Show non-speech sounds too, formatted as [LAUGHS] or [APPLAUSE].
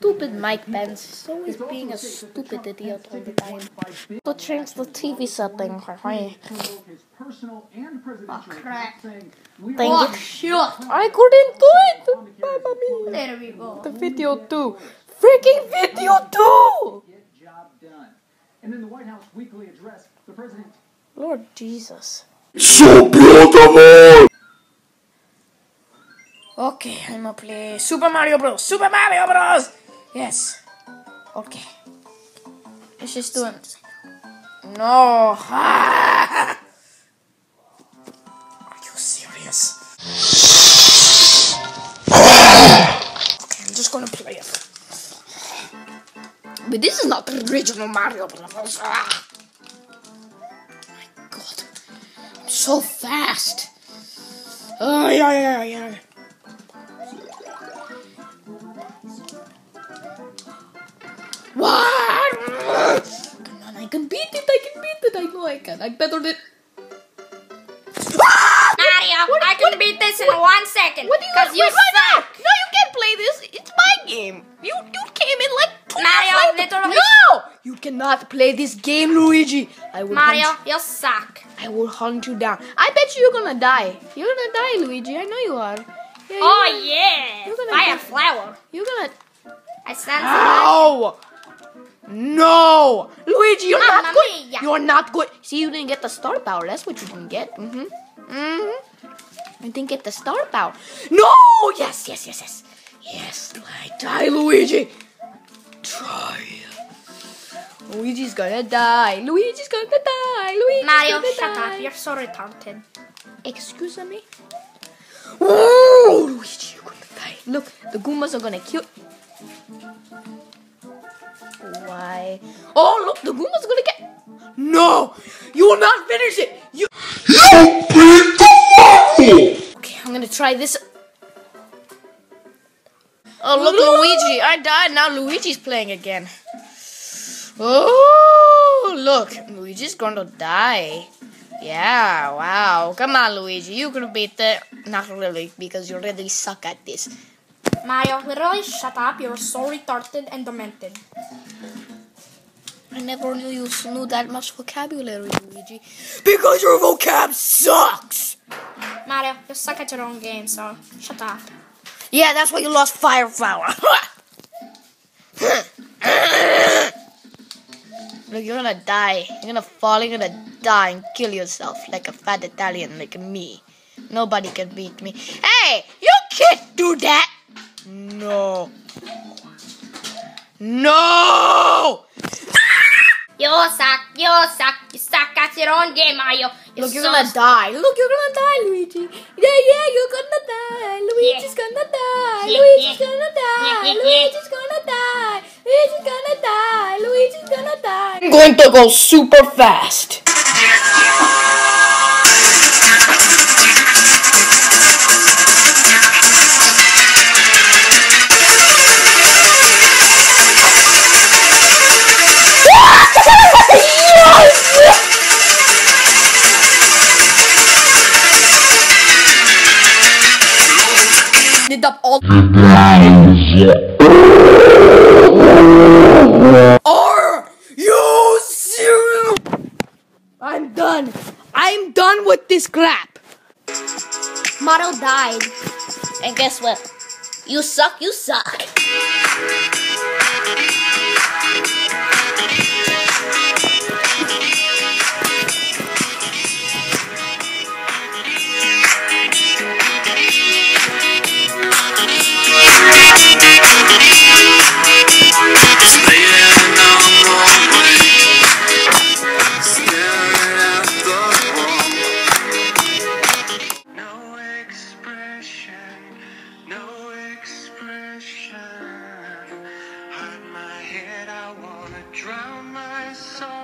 Stupid Mike Pence. He's always being a stupid idiot all the time. To change the TV setting. Hi. Oh, crap. Thank Oh, you. shit. I couldn't do it! Mamma mia. There we go. The video too. Freaking video too! Get job done. And in the White House weekly address, the president Lord Jesus. Okay, I'm gonna play Super Mario Bros. Super Mario Bros. Yes. Okay. Let's just do it. No. [LAUGHS] Are you serious? Okay, I'm just gonna play it. But this is not the original Mario Bros. Ah. My God. I'm so fast. Oh, yeah, yeah, yeah. What? Come on, I can beat it, I can beat it, I know I can. I'm better than. Mario, I can beat this in one second. What do you Because you wait, wait, suck. wait. No, you can't play this. It's my game. You you came in like two Mario, minutes literally- No, you cannot play this game, Luigi. I will Mario, hunt. you suck. I will hunt you down. I bet you you're gonna die. You're gonna die, Luigi. I know you are. Yeah, Oh gonna- yeah, You're gonna fire get- flower. You're gonna. I stand for Ow! No! Luigi, you're Mamma not good. mia. You're not good. See, you didn't get the star power. That's what you didn't get. Mm-hmm. Mm-hmm. You didn't get the star power. No! Yes, yes, yes, yes. Yes, die, die, Luigi. Try. Luigi's gonna die. Luigi's gonna die. Luigi's Mario, gonna shut die. up. You're so retarded. Excuse me? Oh, Luigi, you're gonna die. Look, the Goombas are gonna kill. Why? Oh, look, the Goombas gonna get. No! You will not finish it! You. Okay, I'm gonna try this. Oh, look, Luigi. I died. Now Luigi's playing again. Oh, look. Luigi's gonna die. Yeah, wow. Come on, Luigi. You can beat that. Not really, because you really suck at this. Mario, literally shut up. You're so retarded and demented. I never knew you knew that much vocabulary, Luigi. Because your vocab sucks! Mario, you suck at your own game, so shut up. Yeah, that's why you lost fire flower. [LAUGHS] Look, you're gonna die. You're gonna fall, you're gonna die and kill yourself like a fat Italian like me. Nobody can beat me. Hey, you can't do that! No. No! You suck. You suck. You suck at your own game, Mario. You're Look, you're so gonna die. Look, you're gonna die, Luigi. Yeah, yeah, you're gonna die. Luigi's gonna die. Yeah, Luigi's yeah. gonna die. Yeah, yeah, yeah. Luigi's gonna die. Luigi's gonna die. Luigi's gonna die. I'm going to go super fast. Up all. Are you serious? I'm done. I'm done with this crap. Mario died. And guess what? You suck, you suck. drown my soul.